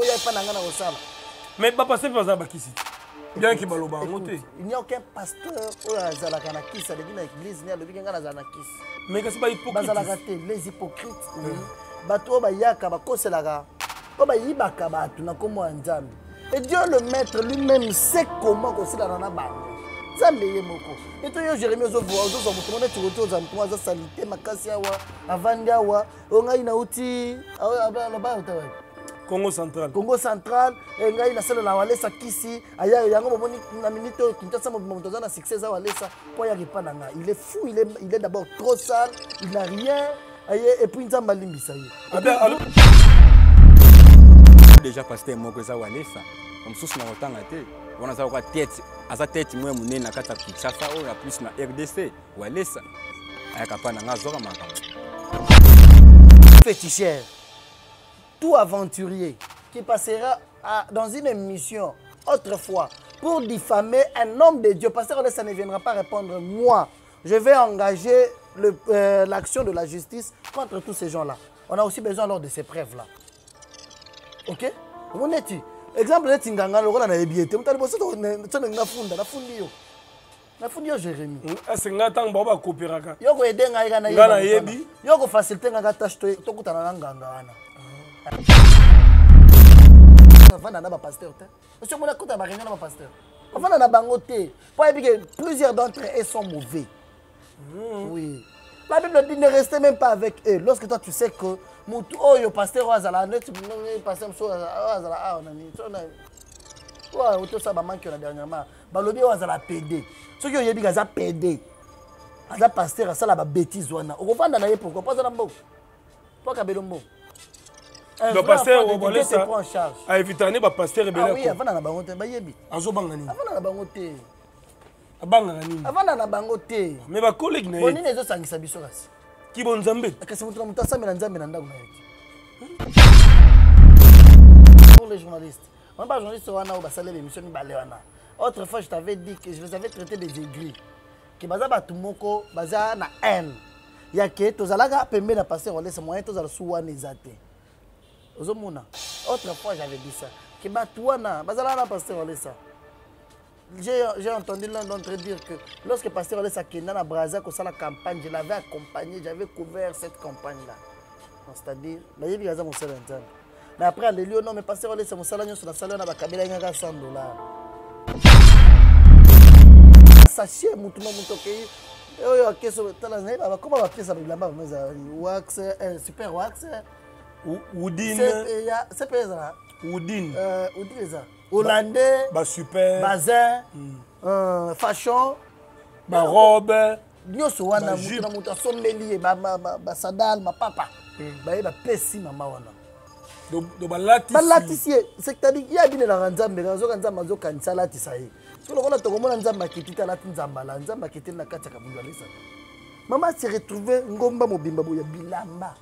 oyo epa na ngai na kosala mais bapaster mpe baza bakisi bianki baloba yango te il n'y a aucun pasteur oyo azalaka na kisi alebi na église ne alobiki ngai nazala na kisi mais kasi bazalaka bahypocrite te les hypocrites bato oyo bayaka bakoselaka oyo bayibaka bato na nkombo ya nzambe et dieu le maître lui-même sait comment kosilana na bango nzambe ye moko eto yo jérémi ozozwa moto mo neti koti ozwa moto mo aza salite makasi awa avandi awa oyo ngai nauti aloba congo central. Congo central eh, ngai nasalela walesa kisi. Aya yango bomoni na minute oyo kinshasa mobima moto aza na succès eza walesa mpo ayaki epa na ngai. Il est fou il est, il est d'abord trop sale il n'a rien. Aye epuis nzambe alimbisa ye. Déjà paster moko eza walesa mosusu na kotanga te. Wana aza koka tete aza tete moko ya monene na kati ya kinshasa oyo na plus na rdc walesa ayaka mpa na nga azwaka makambo. Féticheur tout aventurier qui passera à- dans une émission autrefois pour diffamer un homme de Dieu. Pasteur ça ne viendra pas répondre moi. Je vais engager le- euh, l'action de la justice contre tous ces gens-là. On a aussi besoin alors de ces preuves-là. Ok? Vous n'êtes Exemple, na yebi ete mutali boso to nafunda nafundi yo jérémi ese ngai ntango bao bakopéraka yo koyede ngai kana Nga nayebi. yo kofacilite nga ka tashe to- tokutana na nganga wana avanda na bapaster te. Osi omona kota baréunion na bapaster avanda na bango te. Po ayebi ke plusieurs d'entre eux sont mauvais. Oui. La bible dit ne restez même pas avec eux. Lorsque toi tu sais que motu oyo paster oyo azala neti paster mosu oyo azala awa nani so na oyo otosala bamanki oyo na dernièrement. Balobi oyo azala pd soki oyebi ke aza pd aza paster asala babétise wana. Okovanda na ye pourkui po aza na mbongo po akabelo mbongo Un donc vrai paster enfant de Dieu te obolesa aevitane bapaster ah oui ebele avanda na bango te bayebi azobanga nini? Avanda na bango te abangaka nini? Avanda na bango te mais bakolegi na ye bonini ezosangisa biso kasi? Kibo nzambe? Kasi moto na moto asambela nzambe na ndako na ye pour les journalistes. Wana bajournaliste wana oyo basaleli émission mibale wana. Autrefois je t'avais dit que je les avais traité des aigris. Ke baza bato moko baza na haine. Ya ke tozalaka pembe na paster olesa moyen tozala su wana eza te ozomona. Autrefois j'avais dit ça. Ke bato wana bazalaka na paster olesa j'ai j'ai entendu l'un d'entre eux dire que lorsque pasteur Alès Akenda na Brazza kosala campagne je l'avais accompagné j'avais couvert cette campagne là c'est-à-dire nayebi aza mosala ya nzambe. Mais après aleli o non mais pasteur Alès mosala nyonso nasala wana bakabela ngaka 100 dollars. Sachet mutu na mutu okei oyo akeso tala nayeba bakoma bapesa bilamba bama ezala wax eh, super wax udine sepe ezala udine udi eza hollandais. Basuper bazin. Euh, fashion. Barobe nyonso wana motu na motu asombeli ye basadal mapapa baye bapesi mama wana. Balatisi ye. C'est-à-dire ye abinelaka nzambe azoka nzambe azokanisa alatisa ye. So lokola tokomona nzambe akiti te alati nzambala nzambe akiti na kati ya kabundu alisa mama se retrouve ngomba mobimba boya bilamba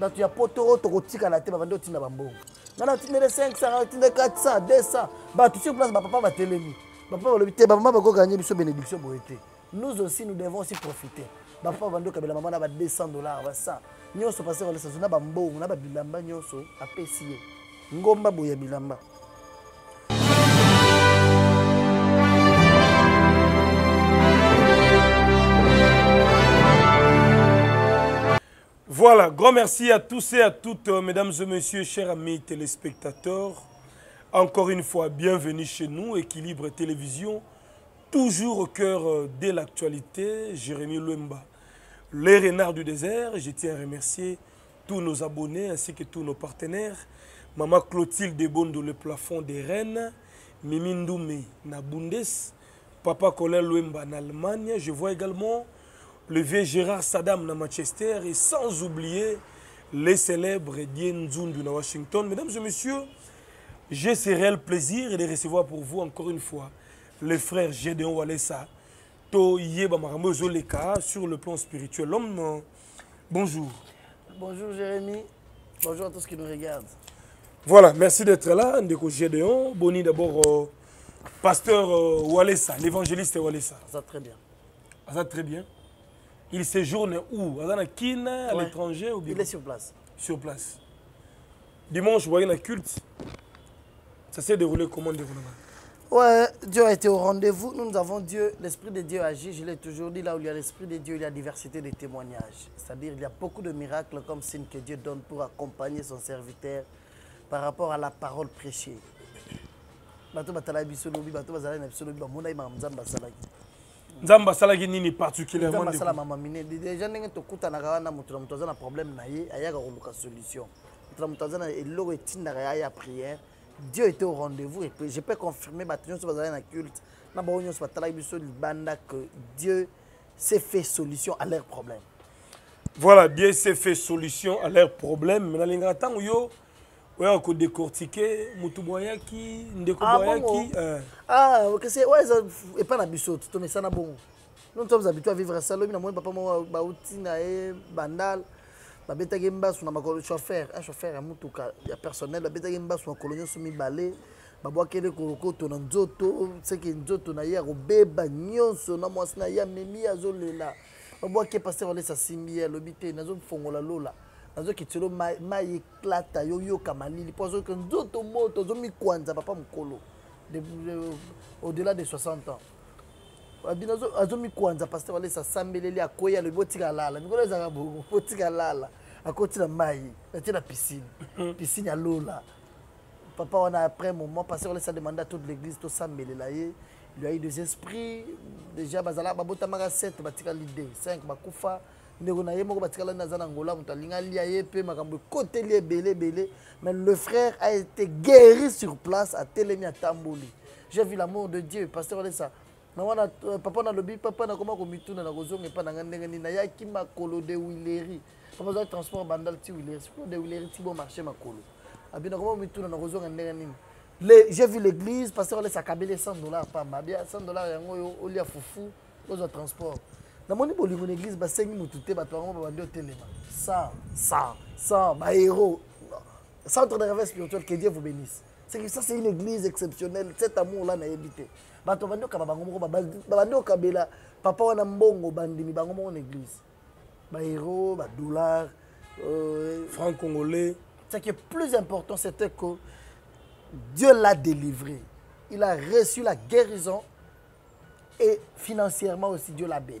bato ya poto oyo tokotikala te bavandi otinda bambongo. Nga natindele 500 natinde 400 200 bato sur place bapapa batelemi. Bapapa balobi te bamama bakoganye biso bénédiction boye te. Nous aussi nous devons aussi profiter. Bapapa bandi okabela mama na ba 200 dollars ba 100 nyonso paster olesaso na bambongo na babilamba nyonso apesi ye. Ngomba boye ya bilamba Voilà, grand merci à tous et à toutes, euh, mesdames et messieurs, chers amis téléspectateurs. Encore une fois, bienvenue chez nous, Équilibre Télévision, toujours au cœur euh, de l'actualité. Jérémy Lemba, les renards du désert. Je tiens à remercier tous nos abonnés ainsi que tous nos partenaires. Maman Clotilde Debondo, le plafond des Rennes. Mimi Ndoumé, na Bundes. Papa Colin Lemba, en Allemagne. Je vois également le vieux Gérard Saddam na Manchester et sans oublier les célèbres Dien Nzundu na Washington. Mesdames et messieurs, j'ai ce réel plaisir de recevoir pour vous encore une fois le frère Gédéon Walesa, To Yeba Marambo Zoleka sur le plan spirituel. L'homme, bonjour. bonjour jérémy bonjour à tous qui nous regardent Voilà, merci d'être là, Ndeko Gédéon. Boni d'abord, euh, pasteur euh, Walesa, l'évangéliste Walesa. ça très bien Ça très bien. Il séjourne où? À Kina, à Ouais. l'étranger ou bien il est sur place sur place dimanche boyaki na culte ça s'est déroulé comment déroulement? Ouais, Dieu a été au rendez-vous. Nous, nous avons Dieu, l'Esprit de Dieu agit. Je l'ai toujours dit, là où il y a l'Esprit de Dieu, il y a diversité de témoignages. C'est-à-dire, il y a beaucoup de miracles comme signe que Dieu donne pour accompagner son serviteur par rapport à la parole prêchée. Nzambe asalaki nini particulièrement mama mine deja ndenge tokutanaka wana moto na moto aza na problème na ye ayaka koluka solution. Moto na moto aza na eloko etindaka ye aya prière. Dieu était au rendez-vous et puis je peux confirmer bato nyonso bazalaki na culte. Na bango nyonso batalaki biso libanda que dieu s'est fait solution à leur problème. Voilà dieu s'est fait solution à leur problème. Mais nalingaka ntango yo oyaka kodécortike motu boyaki ndeko Ah, boyaki bongo. eh. ah kese oyo eza epai na biso tomesana bongo nous nous sommes habitués à vivre ça lobi namoni papa moko bauti na ye bandal babetaki mbasu na makolo chauffeur un chauffeur ya motuka ya personnel babetaki mbasu makolo nyonso mibale babwakeli kolokoto na nzoto seke nzoto na ye ya kobeba nyonso na mwasi na ye amemi azolela babwaki paster olesa asimbi ye alobi te nazofongola lola nazokitelo mai eklata yo yoka malili. Mpo azoyoka nzoto moto ozomikwanza papa mokolo. De- de- au-delà de 60 ans. Abi nazo- azomikwanza paster walesa asambeleli akwei alobi otika lala mikolo ezalaka bongo otika lala akoti na mai atie na piscine. Piscine ya lola. Papa wana après moment paster walesa demande à toute l'église tosambelela ye. Il y a eu des esprits. Déjà bazala babotamaka 7 batikali 2 5 bakufa ndeko na ye moko batikala nde aza na ngola moto alingi alia ye mpe makambo ekoteli ebele ebele. Mais le frère a été guéri sur place atelemi atamboli j'ai vu l'amour de dieu pasteur olesa na wana euh, papa nalobi papa nakoma komituna na kozonga epai na ngai ndenge nini nayaki makolo de wileri papa azwaki transport bandal ti wileri sikoyo de wileri ti bo marché makolo. Abi nakoma komituna na kozonga ndenge nini. Le- j'ai vu l'église pasteur olesa akabeli 100 dollars pamba. Abi 100 dollars yango oyo olia fufu ozwa transport namoni bolingo na église basengi motu te bato bango babandi otelema. 100 100 100 bahéros. Centre de réveil spirituel que dieu vous bénisse. C'est que ça c'est une église exceptionnelle cet amour là nayebi te. Bato bandi okaba bango moko baba- babandi okabela papa wana mbongo bandimi bango moko na église. Bahéros badollar euh, franc congolais. ce qui est plus important, c'était que Dieu l'a délivré. Il a reçu la guérison et financièrement aussi Dieu l'a béni.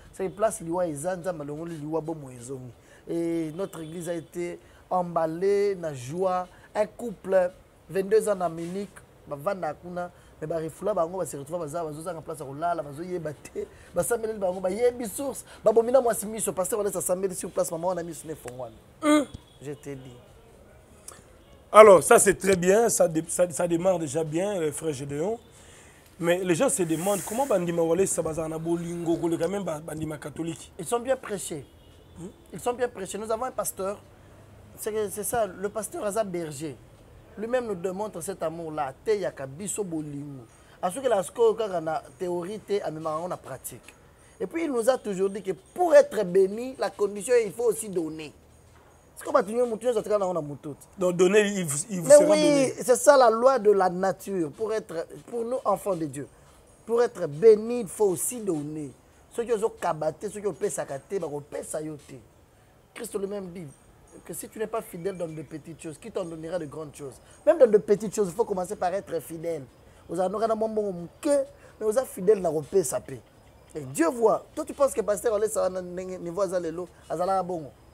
c'est place liwa eza nzambe alongoli liwa bomo ezongi et notre église a été emballée na joie. Un couple 22 ans na munich bavandaka kuna me barefula bango baseretrouva baza bazozanga place ya kolala bazoyeba te. Basambeleli bango bayebi source. Babomi na mwasi miso paster olesa asambeli sur place mama wana miso nefongwana je te dis Alors, ça c'est très bien, ça, ça, ça démarre déjà bien, frère Gédéon. Mais les gens se demandent comment Bandima Wale Sabazana Bolingo, quand même ba- Bandima catholique. Ils sont bien prêchés. Ils sont bien prêchés. Nous avons un pasteur. C'est ça, le pasteur Azab Berger. Lui-même nous démontre cet amour-là. Te yaka biso bolingo. À ce que la théorie amemanga na pratique. Et puis il nous a toujours dit que pour être béni, la condition il faut aussi donner. C'est comme tu na mututu. Donc, donner, il, vous- il vous Mais sera oui, c'est ça la loi de la nature. Pour, être, pour nous, enfants de Dieu, pour être béni, il faut aussi donner. Ceux qui ont kabaté, ceux qui ont payé sakate, bah, ont payé sayoté. Christ lui-même dit que si tu n'es pas fidèle dans de petites choses, qui t'en donnera de grandes choses? Même dans de petites choses, il faut commencer par être fidèle. Vous avez mais vous êtes fidèle dans le. Et Dieu voit. Toi, tu penses que pasteur, allez, ça va niveau azalelo, azala bongo. Azala bongo, wana te.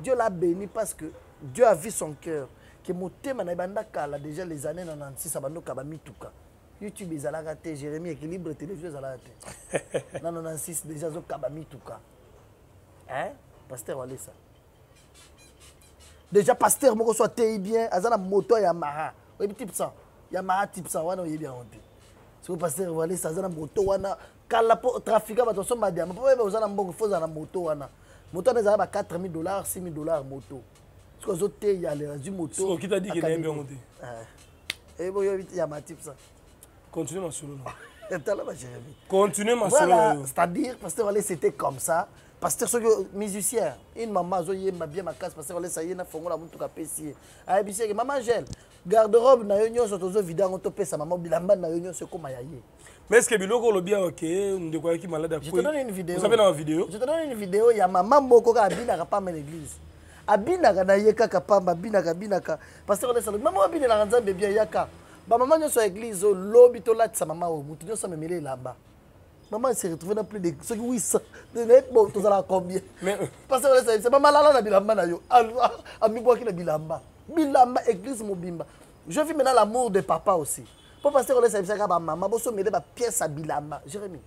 Dieu l'a béni parce que Dieu a vu son cœur. Que na ebanda kala déjà les années 96 abando kaba mituka. YouTube ezalaka te, Jérémie équilibre télévision ezalaka te. Na 96 déjà zo kaba mituka. Hein? Pasteur Walesa. Déjà pasteur moko soit tei bien, azana moto ya Yamaha. Oyebi type 100. Yamaha type 100 wana oyebi yango te. soki paster valesa aza na moto wana kala mpo trafika bato asomba diama mpo oza na mbongo fo oza na moto wana. Moto wana ezala ba 4000 dollars 6000 dollars moto. Soki azoteya azwi moto Soki okita di ke akabeli. nayebi yango te. Eh, eh, boyobi te ya matip sa continue masolo tala bajeremi continue masolo na voilà yo. c'est-à-dire pasteur ale c'était comme ça. Pasteur soki musicien une mama azoyemba bien makasi pasteur alesa ye na fongola motuka apesi ye ayebisi eke mama angele garde robe na yo nyonso tozovide yango topesa mama bilamba na yo nyonso ekóma ya ye mais est ce que biloko olobi awa ke? Ndeko ayaki malade Je te donne une vidéo. osape na bavideo Je te donne une vidéo. Ya mama moko kaka abinaka pamba na église. Abinaka na ye kaka pamba abinaka abinaka. Paster olesalo mama abinelaka nzambe bien yaka. Bamama nyonso ya église oyo lobi tolatisa mama oyo motu nyonso amemeli elamba. Mama se retrouve na plus de soki 800 nayebi bo tozalaka combien? Mais- paster olesalo mama lala na bilamba na yo. Amibwaki na bilamba. Bilamba église mobimba. Je vis maintenant l'amour de papa aussi po paster olesa bisaka bamama bosomele bapièce ya bilamba jérémi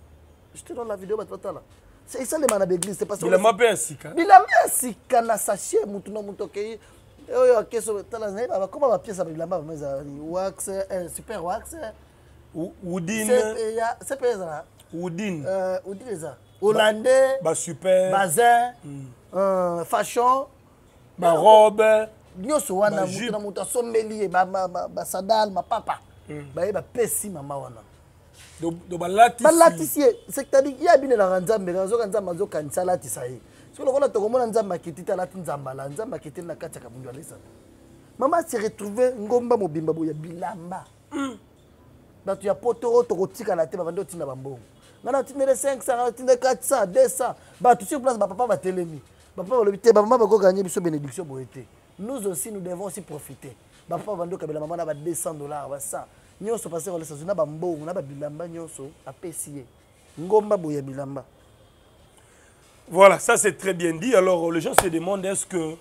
je te donne la vidéo bato batala C'est- esalema na paster bilamba mpe ya sika bilamba ya sika na sachet mutu na mutu okei oyo akeso tala nayeba bakoma bapiesa bilamba bama ezalani wax eh, super wax? U- udine sepe ezala udine udile eza hollandais. Basuper bazin. Euh, fashion. Barobe nyonso wana mutu na mutu asombeli ye ba- ba- ba- basadal mapapa baye bapesi mama wana. Balatisi. Ye. C'est-à-dire ye abinelaka nzambe azoka nzambe azokanisa alatisa ye. Soki lokola tokomona nzambe akiti te alati nzambala. Nzambe akiteli na kati ya kabundu alesana mama se retrouve ngomba mobimba boye ya bilamba. Bato ya poto oyo tokotikala te babandi otinda bambongo. Ngai natindele 500 natinde 400 200 bato sur place bapapa batelemi. Bapapa balobi te bamama bakokanye biso bénédiction boye te. Nous aussi nous devons aussi profiter. Bapapa bandi okabela mama na ba 200 dollars ba 100 nyonso paster olesa zwi na bambongo na babilamba nyonso apesi ye. Ngomba boye ya bilamba. Voilà, ça c'est très bien dit. Alors les gens se demandent est-ce que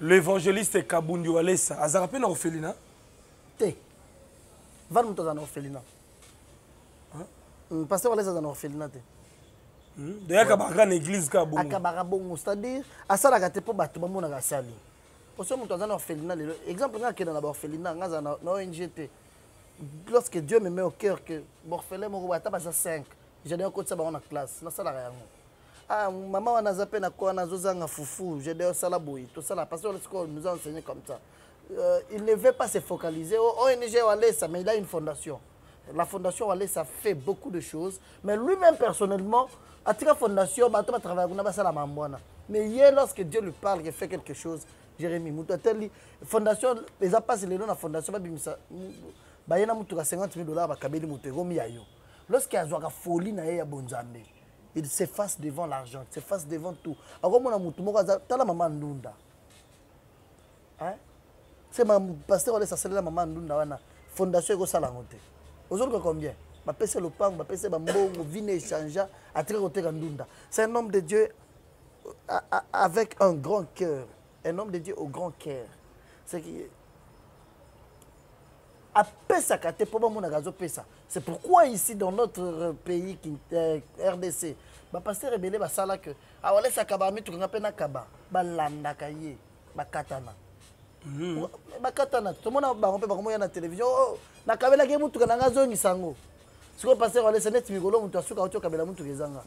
l'évangéliste Kabundi Walesa, Azarape na orphelinat te. Vani moto aza na orphelina paster olesa aza na orphelina te. Deyaka baka na église ka bongo. akabaka bongo c'est-à-dire asalaka te mpo bato bamonaka asali oso moto aza na orphelina lelo exemple nga akenda na baorphelina nga aza na na ong te lorsque dieu me met au cœur que baorphelin moko boye ata baza 5 jede okotisa bango na classe. Nasalaka yango ah, mama wana aza mpe na ko wana azozanga fufu jede osala boye tosala parce que sikoyo nous a enseigné comme ça. Euh, il ne veut pas se focaliser. Ong walesa mais il a une fondation. La fondation walesa fait beaucoup de choses. Mais lui-même personnellement atika fondation bato batravaille kuna basala mambo wana mais ye lorsque dieu lui parle qu'il fait quelque chose jérémi moto ateli fondation eza mpasi lelo na fondation babimisa baye na motuka 50 000 dollars bakabeli moto ekomi ya yo. Lorsque azwaka folie na ye ya bonzambe il s'efface devant l'argent il s'efface devant tout. Akomona motu moko aza tala mama ndunda. Hein? se paster olesa asalela mama ndunda wana fondation ekosala yango te. Ozoluka combien? Bapesi ye lopango bapesi ye bambongo vine échangea atika koteka ndunda. C'est un homme de dieu a- a- avec un grand cœur. Un homme de dieu au grand cœur. C'est qui apesaka te mpo bamonaka azopesa. C'est pourquoi ici dans notre euh, pays qui, euh, rdc bapaster ebele basala ke awalesaka bamitukanga mpe na kaba. Balandaka ye bakatana. Bakatana. Tomona bango mpe bakomoya na télévision oh, nakabelaki ye mutuka nanga azongisa yango sikoyo paster alesa neti mikolo moto asuka auti okabela mutuka ezanga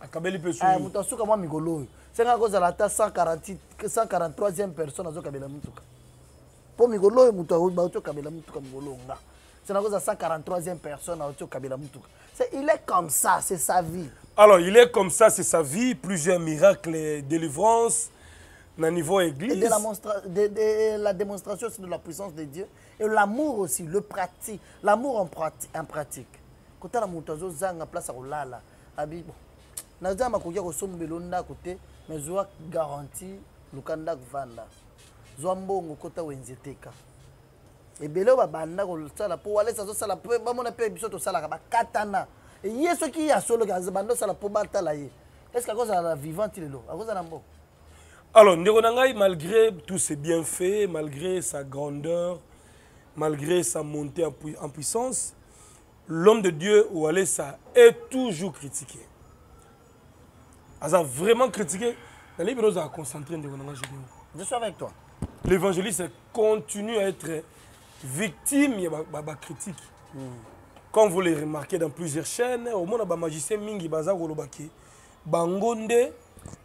akabeli mpe Ah, soni. moto asuka mwa mikolo oyo. Senga kozala ata 148 143e personne azokabela mutuka mpo mikolo oyo moto bauti okabela mutuka mikolo oyo nga. Senga kozala 143e personne auti okabela mutuka C'est- il est comme ça c'est sa vie. Alors il est comme ça c'est sa vie. Plusieurs miracles et délivrances na niveau et église. de la, monstra- de- de la démonstration aussi de la puissance de Dieu. Et l'amour aussi, le pratique, l'amour en, prati- en pratique. kotala moto azozanga place ya kolala. Abi bon. Naza makoki ya kosombela ndako te mais zwa garanti luka ndako vanda zwa mbongo kota wenze teka ebele oyo babanda kosala mpo walesa azosala mpo bamona mpe biso tosalaka bakatana ye soki asoloka banda osala mpo batala ye est ce que akozala na vivant ti lelo akozala mbongo? Alors, Ndeko Nangai, malgré tous ses bienfaits, malgré sa grandeur, malgré sa montée en, pui- en puissance, l'homme de Dieu, Oualesa, est toujours critiqué. Aza vraiment critiqué. Bureaux, à concentrer Ndeko Nangai Gédéon. je suis avec toi L'évangéliste continue à être victime de la critique. Comme vous le remarquez dans plusieurs chaînes, au moins, les magiciens mingi baza kolobaki bango nde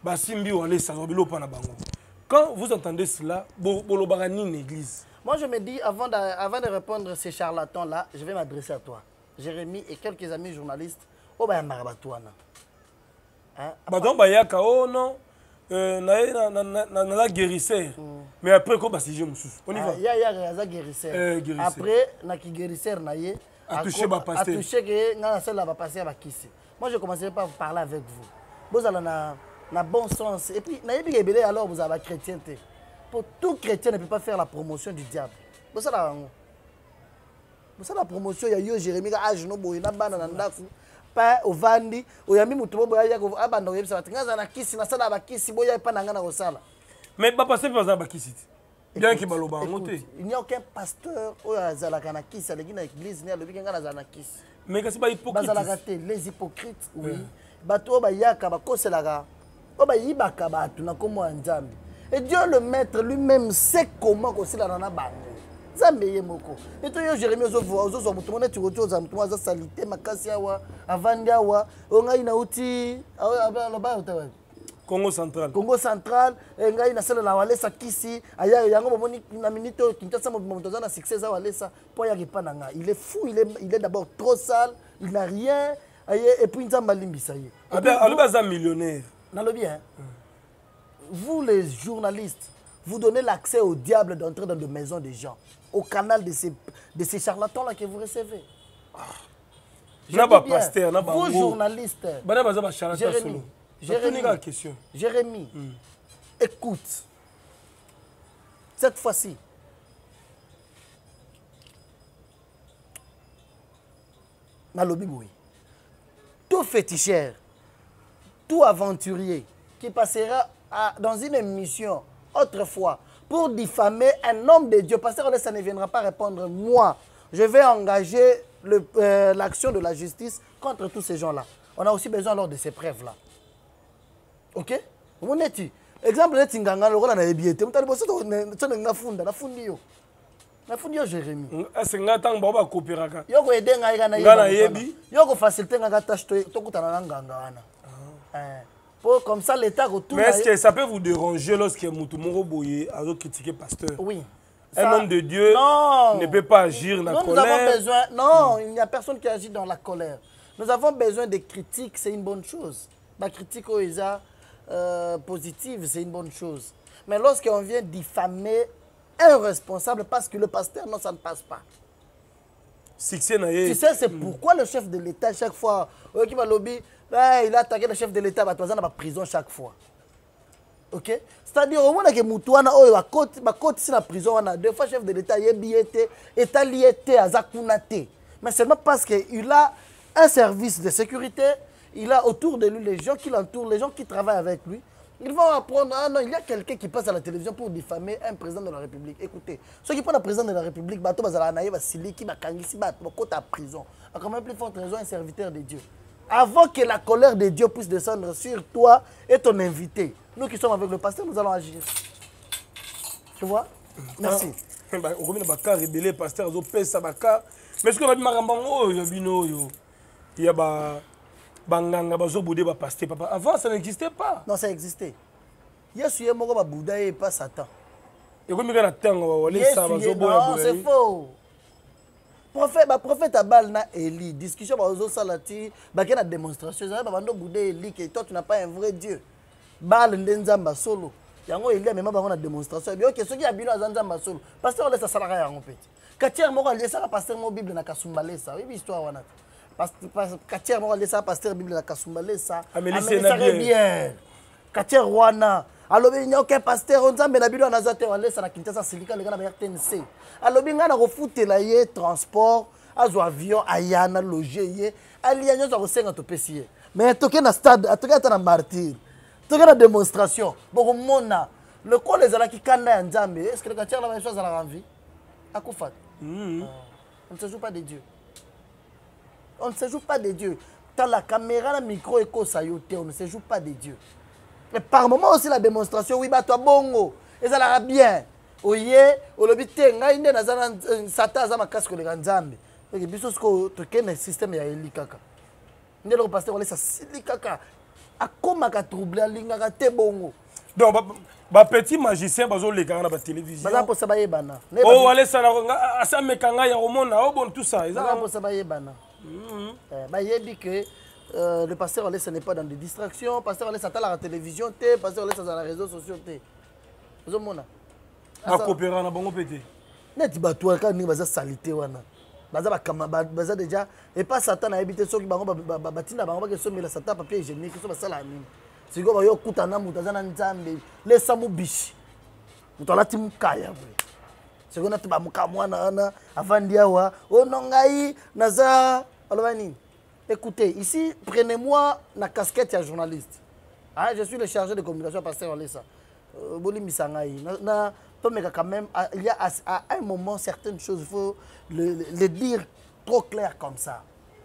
basimbi Oualesa, zobilo pa na bango. quand vous entendez cela bo- bolobaka nini église? Moi, je me dis, avant de, avant de répondre à ces charlatans-là, je vais m'adresser à toi. Jérémy et quelques amis journalistes. Oh. Hein? bato yango bayaka o non naye na- na- na- na- naza guérisseur. Mais après ko basige mosusu on y va. Ah, ya ya aza guérisseur. Eh, guérisseur. après naki guérisseur na ye Atouché bapasteur. atouché ke nga nasala bapaster bakisi moi je commencerai par parler avec vous. Bozala na, na bon sens. Et puis nayebi ebele alors bozala bachrétien te. Pour tout chrétien ne peut pas faire la promotion du diable. Bosala yango bosala promotion ya yo jérémi ka age no boye na bana na ndako pa ovandi oyambi motu mo boye ayaka abanda koyebisa bato. Nga aza na kisi nasala bakisi boya epa na nga na kosala. Mais bapaster mpe baza bakisi te bien ke baloba yango te. il n'y a aucun pasteur oyo azalaka na kisi aleki na église ne alobi ke ngai nazala na kisi. Mais kasi bahypocrite bazalaka te les hypocrites oui. Bato oyo bayaka bakoselaka oyo bayibaka bato na nkombo ya nzambe. Et dieu le maître lui-même sait comment kosilana na bango nzambe ye moko. Eto yo jérémi ozozwa moto mo neti oti ozala moto mo aza salite makasi awa avandi awa. Oyo ngai nauti aloba ota wapi congo central. Congo central eh, ngai nasalela walesa kisi. Aya yango bomoni na minute oyo kinshasa moto aza na succès eza walesa mpo ayaka epa na ngai. Il est fou il est, il est d'abord trop sale il n'a rien. Aye et puis nzambe alimbisa ye. Et puis, alobi aza millionnaire. Nalobi hein. Vous les journalistes vous donnez l'accès au diable d'entrer dans des maisons des gens au canal de ces, de ces charlatans là que vous recevez Je dis bien, bapaster na vous journalistes Jérémy, Jérémy. Jérémy, écoute. Cette fois-ci, nalobi boye tout féticheur tout aventurier qui passera à- dans une émission autrefois pour diffamer un homme de Dieu, pasteur Olesa ne viendra pas répondre. Moi. Je vais engager euh, l'action de la justice contre tous ces gens-là. On a aussi besoin alors de ces preuves-là. ok? Omoni eti exemple neti nganga lokola nayebi ete moto aliboso tsone nafunda nafundi yo. Nafundi yo ase bao bakopéraka yo Nga yo nga tashe to- tokutana na nganga wana. Eh, po comme ça l'état mais kotuna est ce que ça peut vous déranger lorsque motu moko boye azocritiquer pasteur? Oui un Ça- homme de Dieu non. ne peut pas agir dans la Nous, nous avons colère besoin. Non, il n'y a personne qui agit dans la colère. Nous avons besoin de critiques, c'est une bonne chose. La critique ESA euh, positive, c'est une bonne chose. Mais lorsqu'on vient diffamer un responsable parce que le pasteur, non, ça ne passe pas. Tu sais, c'est pourquoi le chef de l'État, chaque fois, euh, qui va lobby, il a attaqué le chef de l'État, dans la prison chaque fois. ok? C'est-à-dire omonake motu wana oyo bakoti- bakotisi na prison wana. Deux fois chef de l'état ayebi ye te etali ye te aza kuna te mais seulement parce que il a un service de sécurité il a autour de lui les gens qui l'entourent les gens qui travaillent avec lui. Ils vont apprendre ah non il y a quelqu'un qui passe à la télévision pour diffamer un président de la république. Écoutez ceux qui prennent le président de la république bato bazalaka na ye basiliki bakangisi bato bakota prison. A quand même plus un serviteur de dieu avant que la colère de Dieu puisse descendre sur toi et ton invité. Nous qui sommes avec le pasteur, nous allons agir. Tu vois? Merci. Okomi na baka rebele paster azopesa baka mais soki obabi makambo yango oyo ya bino oyo ya ba- banganga bazobode bapaster papa avant ça n'existait pas Non, ça existait. Yesu ye moko babuda ye pas Satan. ekomi kaka na ntango ye non, c'est faux. Prophète, ba prophète abal na Eli, discussion bazosala ti bake na démonstration ezali babando buda Eli ke toi tu n'as pas un vrai Dieu. Bal nde nzamba solo. Yango Eli amema bango na démonstration. Bien que soki ya bino aza nzamba solo. Pasteur olesa salaka yango peti. Katière moko aliesaka pasteur mo Bible na kasumbalesa. Oyebi histoire wana. Pas- Katière moko aliesaka pasteur Bible na kasumbalesa. Amelisi Amelisaka bière. katiere wana alobi nyoke paster nzambe na bino wana aza te walesa na kinshasa silika leka na ba rtnc alobi ngai na kofutela ye transport azwa avion aya na loge ye alia nyonso akosenga topesi ye. Mais toke na stade atoke ata na martyre toke na démonstration bokomona lokola ezalaki kanda ya nzambe est ce que le katiere na biso azalaka vie? Akufa te on ne se joue pas de dieu on ne se joue pas de dieu ta la caméra na micro ekosa yo te on ne se joue pas de dieu mais par moment aussi la démonstration oui bato ya bongo. Ezalaka bien. Oye olobi te ngai nde naza na eh, satan aza makasi koleka nzambe. Eke biso sikoyo tokende na systeme ya eli kaka. Nde loko paster olesa sili kaka. Akomaka trouble alingaka te bongo. Donc ba- bapetit magicien bazolekaka na batélévision baza mposa bayebana. O alesala asameka ngai ya komona o bon tout ça baza eza mposa bayebana. Eh, bayebi ke Euh, le pasteur Alès, ce n'est pas dans des distractions. Le pasteur Alès, à la télévision, le pasteur Alès, dans les réseaux sociaux. Vous avez ah, un coopérant, on a pété. Net batoua quand ni baza salité wana. Baza ba kama baza déjà et pas Satan a habité soki bango batina bango ke somela Satan papier hygiénique so basala nini. Siko ba yo kutana mutu zana nzambe lesa mu bishi. Mutu alati mukaya bwe. Siko na tuba mukamwana ana avandi awa oh, onongai naza alobani. Écoutez ici prenez-moi na casquette ya journaliste. Ah, je suis le chargé de communication pasteur olesa. Euh, il y a à, à un moment certaines choses il faut le, dire trop clair comme ça.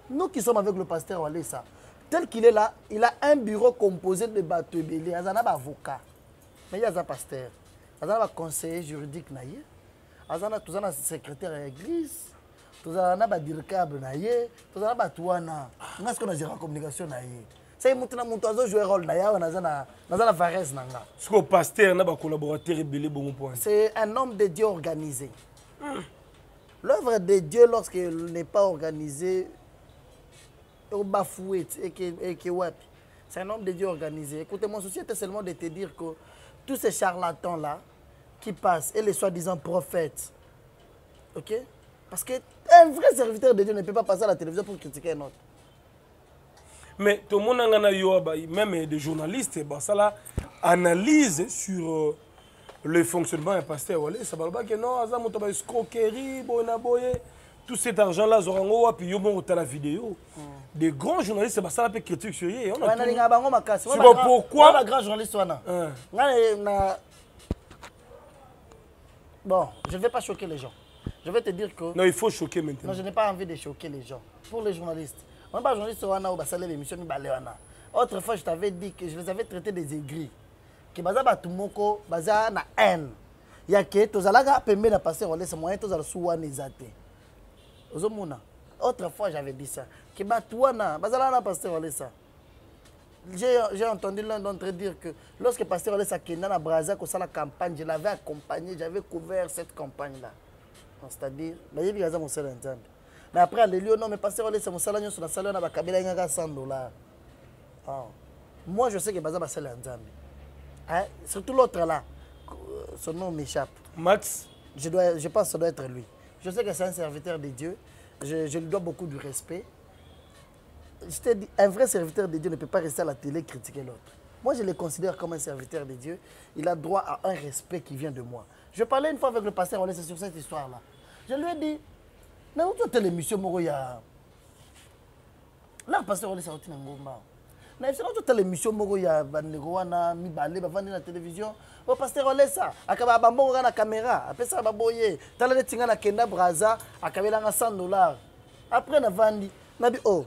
Nous qui sommes avec le pasteur olesa tel qu'il est là il a un bureau composé de bato ebele aza na baavocat mais ye aza pasteur. Aza na baconseiller juridique na ye aza na toza na secrétaire ya église tozala na badiricable na ye tozala bato wana. Nga sikoyo nazera communication na ye. Sai mutu na mutu azojue role na ye awa naza na varese na nga. Sikoyo paster na bacollaborateur ebele bongo mpo c'est un homme de dieu organisé. L'œuvre de dieu lorsqu'elle n'est pas organisée bafoué et que wapi c'est un homme de dieu organisé. Écoutez mon souci était seulement de te dire que tous ces charlatans là qui passent et les soi-disant prophètes ok? Parce que un vrai serviteur de dieu ne peut pas passer à la télévision pour critiquer un autre. Mais tomonanga na yo ba- même des journalistes basala analyse sur euh, le fonctionnement ya paster walesa balobaki non aza moto ba escroquerie boye na boye tout cet argent là azwaka yango wapi yo moko otala video des grands journalistes basala mpe critique sur ye On a tout- C'est bon, pourquoi- bagrand journaliste wana Hein. na bon je ne vais pas choquer les gens je vais te dire que non il faut choquer maintenant Non, je n'ai pas envie de choquer les gens. Pour les journalistes. On pas journaliste wana ou basale l'émission mibale wana. Autrefois, je t'avais dit que je les avais traités des aigris. Que baza batu moko baza na haine. Ya ke tozalaka pembe na passer olesa moyen tozala su wana eza te. Ozomona. Autrefois, j'avais dit ça. Que batu wana bazala na passer olesa. J'ai j'ai entendu l'un d'entre eux dire que lorsque Pasteur Olesa Kenda na Braza la campagne, je l'avais accompagné, j'avais couvert cette campagne-là. C'est-à-dire, bayebi aza mosala ya nzambe mais après aleli o non mais pasteur olesa mosala nyonso nasala wana bakabela ngaka 100 dollars Ah. moi je sais que baza basala ya nzambe Hein? surtout l'autre là son nom m'échappe max? Je, dois, je pense que ça doit être lui. Je sais que c'est un serviteur de Dieu. Je, je lui dois beaucoup de respect. Je t'ai dit, un vrai serviteur de Dieu ne peut pas rester à la télé et critiquer l'autre. Moi, je le considère comme un serviteur de Dieu. Il a droit à un respect qui vient de moi. Je parlais une fois avec le pasteur, on est sur cette histoire-là. Je lui ai dit, mais où tu l'émission, Moroya Là, le pasteur, on est sorti dans Ngomba. na biso totala émission moko ya bandeko wana mibale bavandi na télévision. O paster olesa akaba bambongo kaka na caméra. Baboye. Neti nga nakenda braza akabelanga 100 dollar après navandi. Nabi o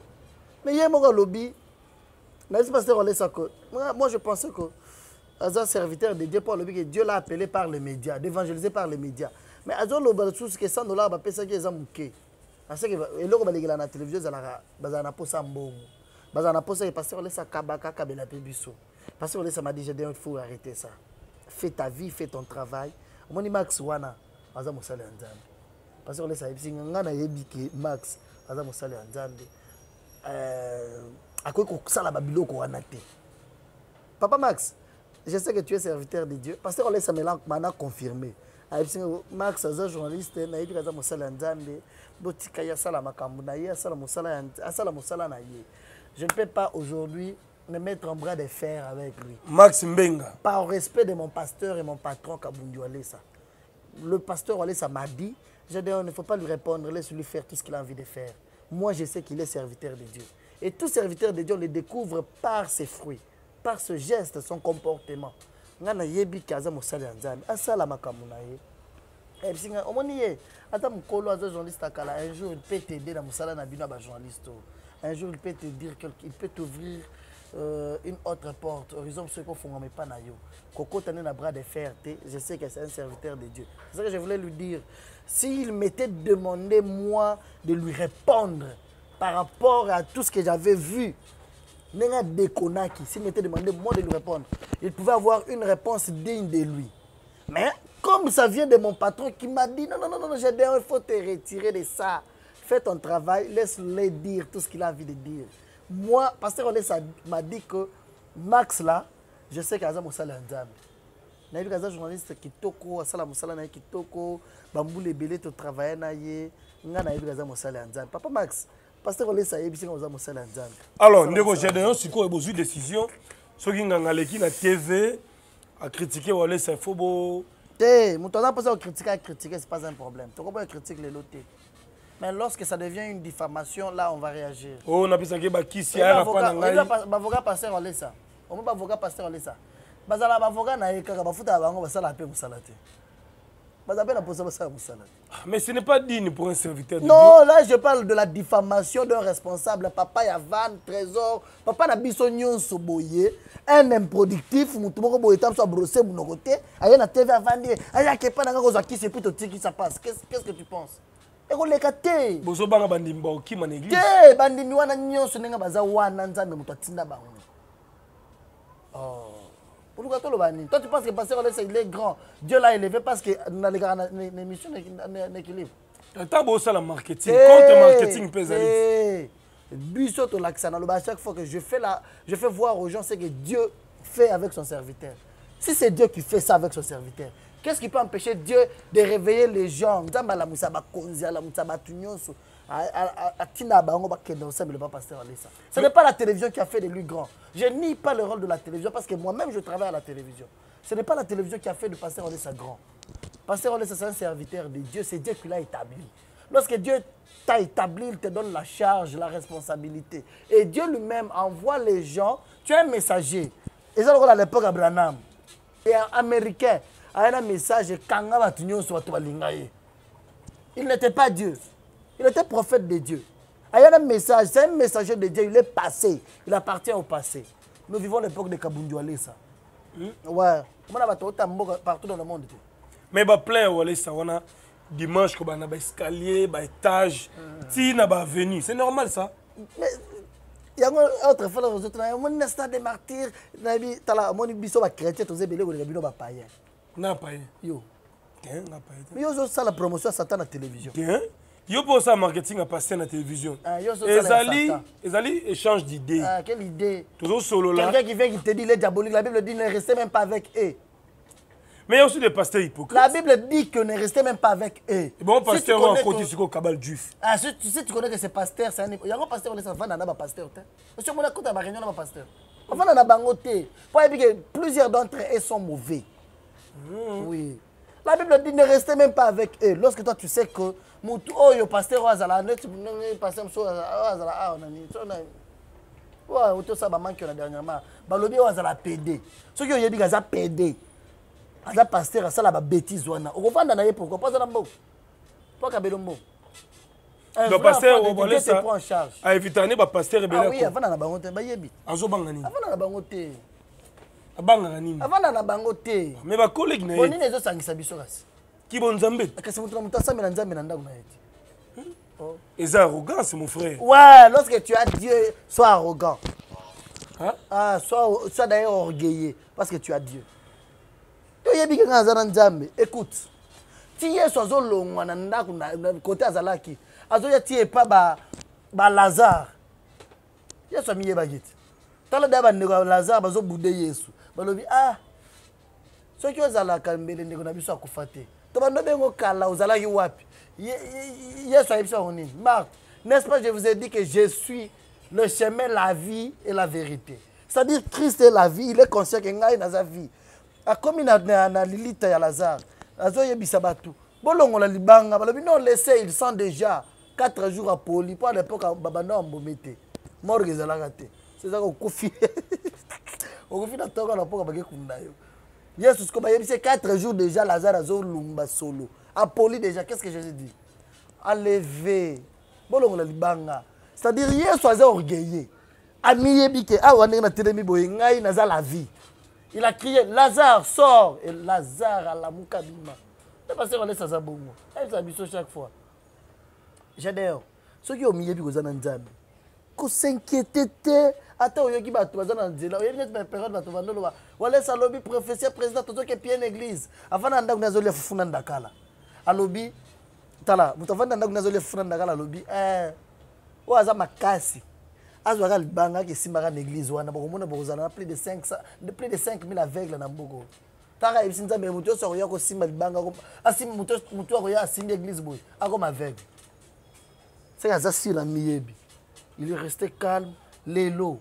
mais ye moko alobi. Na biso paster olesa ko moi moi, je pensais que aza serviteur de dieu alobi ke dieu l'a appelé par les médias d'évangéliser par les médias. Mais azoloba lisusu ke 100 dollar bapesaki eza moke aseke eloko balekela na télévision ezalaka bazala na posa mbongo. Bazala na posa ye paster olesa kabaka akabela mpe biso paster olesa m'a dit il faut arrêter ça. Fais ta vie fais ton travail. Omoni max wana aza ya nzambe paster olesa ayebisi nga ngai nayebi ke max aza ya nzambe euh, akoki papa max je sais que tu es serviteur de dieu paster olesa mana confirmé ayebisi nga max aza journaliste nayebi aza mosala ya nzambe botika ye asala makambo na ye asala mosala ya- asala mosala na ye je ne peux pas aujourd'hui me mettre en bras de fer avec lui max mbenga par respect de mon pasteur et mon patron Kabundi Walesa. Le pasteur Walesa m'a dit, j'ai dit, il ne faut pas lui répondre, laisse-lui faire tout ce qu'il a envie de faire. Moi, je sais qu'il est serviteur de Dieu. Et tout serviteur de Dieu, on le découvre par ses fruits, par ce geste, son comportement. ngana yebi ke aza mosali ya nzambe. Asala makambo na ye. Ebisi nga omoni ye ata mokolo aza journaliste akala un jour il peut t'aider na mosala na bino ya oyo un jour il peut te dire quelque, il peut t'ouvrir euh, une autre porte. Horizon soki ofungama epa na yo. Kokota nde na bras de fer je sais que c'est un serviteur de dieu. C'est ça que je voulais lui dire. S'il m'était demandé moi de lui répondre par rapport à tout ce que j'avais vu ndenge adekonaki s'il m'était demandé moi de lui répondre il pouvait avoir une réponse digne de lui. Mais comme ça vient de mon patron qui m'a dit non non non non Gédéon il faut te retirer de ça. Fais ton travail laisse-le dire tout ce qu'il a envie de dire. Moi pasteur Olesa m'a dit que Max là je sais qu'aza mosala ya nzambe nayebi aza journaliste kitoko asala mosala na ye kitoko bambula ebele totravaille na ye ngai nayebi aza mosala ya nzambe papa max paster olesa ayebisi nga oza mosala ya nzambe. Alors ndeko gédéon sikoyo bozwi décision soki nganga aleki na tv akritike walesa ifo bo te moto aza mposa kokritike akritike c'est pas un problème. Tokoboya critique lelo te. Mais lorsque ça devient une diffamation là on va réagir. Oyo napesaki bakisi bavoka paster olesa omo bavoka paster olesa bazala bavoka na ye kaka bafutaka bango basala mpe mosala te mais ce n'est pas digne pour un serviteur de Non, là je parle de la diffamation d'un responsable. Papa Yavan, Trésor, papa na biso nyonso boye, un improductif, mutu moko boye tam so brosser mon côté, aya na TV avandi, aya ke pa na ngo za kisi puis tiki ça passe. Qu'est-ce que tu penses? ekoleka te Dieu bozobanga bandimi baokima na église? Te bandimi wana nyonso ndenge baza wana nzambe moto atinda bango Oh. oluka toloba nini toi tu penses que pasteur olesa il est grand dieu l'a élevé parce que nalekaka na na- na émission na équilibre ata bosala marketing. Contre marketing tolakisa naloba à chaque fois que je fais, la, je fais voir aux gens ce que Dieu fait avec son serviteur. Si c'est Dieu qui fait ça avec son serviteur, qu'est-ce qui peut empêcher Dieu de réveiller les gens? Nzambe alamusa bakonzi, alamusa batu nyonso, a- a- a- atina bango bakende osambela ba pasteur Alessa. Ce n'est pas la télévision qui a fait de lui grand. Je nie pas le rôle de la télévision parce que moi-même je travaille à la télévision. Ce n'est pas la télévision qui a fait de pasteur Alessa grand. Pasteur Olesa, c'est un serviteur de Dieu, c'est Dieu qui l'a établi. Lorsque Dieu t'a établi, il te donne la charge, la responsabilité. Et Dieu lui-même envoie les gens, tu es un messager. Et ça, à l'époque, Abraham, et un américain, a un message, nyonso balinga ye. Il n'était pas Dieu. Il était prophète de Dieu. Il y a un message, c'est un messager de Dieu, il est passé. Il appartient au passé. Nous vivons l'époque de Kabundu Alessa. Ouais. Comment on a battu partout dans le monde. tu sais. mais baplein walesa wana dimanche kobana baescalier baétage ti na baavenue c'est normal ça Mais yango autrefois na ozotuna omoni na stade de martyr nayebi tala omoni biso bachrétien toza ebele koleka bino bapayen nga paye yo te nga paye te yo ozosala promotion ya satan na télévision te yo mpo osala marketing ya paster na télévision Ah, yo ozosala ya ezali Satan. ezali échange d'idée ah, quelle idée tozosolola quelqu'un qui vient qui te dit il est diabolique la bible dit ne restez même pas avec eux mais il y a aussi des pasteurs hypocrites la bible dit que ne restez même pas avec eux bon pasteur oyo akoti que- sikoyo kabal juif Ah, si, tu- si tu connais que c'est pasteur, c'est un yango pasteur on est vanda na ba pasteur te. Parce que mon écoute ba réunion na ba pasteur. Vanda na bango te. Pour dire que plusieurs d'entre eux sont mauvais. Oui. La Bible dit ne restez même pas avec eux. Lorsque toi tu sais que motu oyo paster oyo azala neti ndenge paster mosusu oyo azala awa nani? Oyo tosala bamanke na dernièrement balobi oyo azala pd. Soki oyebiki aza pd aza paster asala babétise wana. Okovanda na ye pourkoi po aza na mboka po akabelo mboka aevitane bapaster ah ebeleavanda na bango te bayebi. Azobanga nini? Avanda na bango te. Abangaka nini? Avanda na bango te. Me bakolegi na ye. Bonini ezosangisa biso kasi. Kibo nzambe Kasi mutu na mutu asambela nzambe na ndako na ye te. eza arrogance mon frère Ouais, lorsque tu as Dieu, sois arrogant. Hein? Ah, sois, sois d'ailleurs orgueilleux parce que tu as Dieu. toyebi ke nga aza na nzambe écoute ti yesu azolongwa na ndako kote azalaki azoya ti epa ba- balazare yesu amiyebaki te tala da bandeko ya lazare bazobude yesu balobi ah soki ozalaka mbele ndeko na biso akufa te to bando bengo kala ozalaki wapi? Ye- ye- yesu ayebi biso yango nini? Marc n'est-ce pas je vous ai dit que je suis le chemin la vie et la vérité. C'est-à-dire christ est la vie il est conscient ke ngai naza vie. Akomi na, na, na lilita ya lazare azoyebisa bato bolongola libanga balobi non laisse il sent déjà quatre jours apoli mpo à l'époque babanda bambome te. Morgue ezalaka te. Sezaka okufi okufi na ntongo na mpoka bake kunda yo Yes, ce que c'est 4 jours déjà, Lazare a lumba solo. Apoli déjà, qu'est-ce que Jésus dit Enlevé. Bon, la libanga. C'est-à-dire, Yesu a orgueillé. Amiyebike, ah, on est dans boy, ngai naza la vie. Il a crié, Lazare, sort Et Lazare a la moukabima. C'est parce qu'on laisse ça bon. Elle s'habille chaque fois. J'adore. Ceux qui ont mis, vous en avez. Qu'on s'inquiétait. Ata oyoki bato baza na nzela oyebi neti bapériode bato bandoloba. Walesa alobi professeur président tozoki epie na église. Avandi na ndako nazolia fufu na ndakala. Alobi tala moto avandi na ndako nazolia fufu na ndakala alobi eh, oyo aza makasi. Azwaka libanga ake esimbaka na église wana. Bokomona bokozala na plus de 5 de plus de 5000 aveugle na mboka taka yebisi nzambe moto nyonso akoya kosimba libanga moto akoya asimbi église boye akoma aveugle seke aza sir na miyebi. Il est resté calme lelo